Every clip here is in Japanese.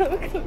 怎可？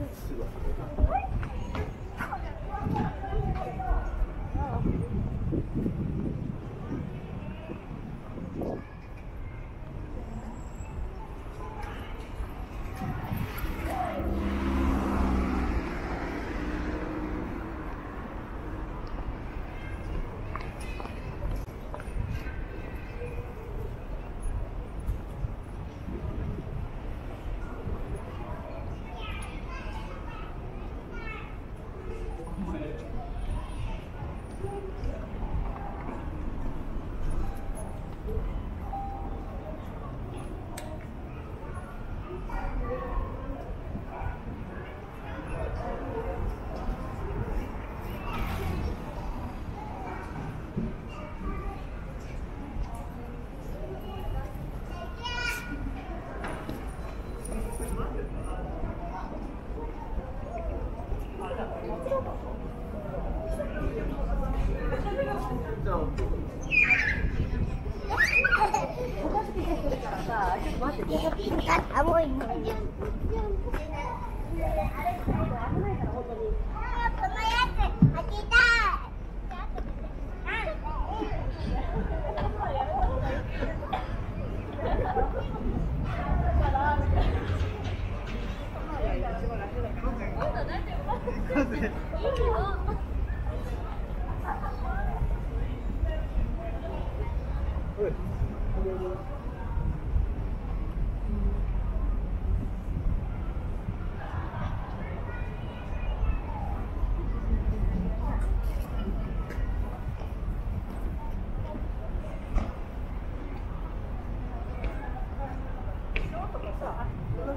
Oh.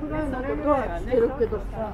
ぐらいのことはしてるけどさ。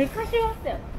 昔はあったよね。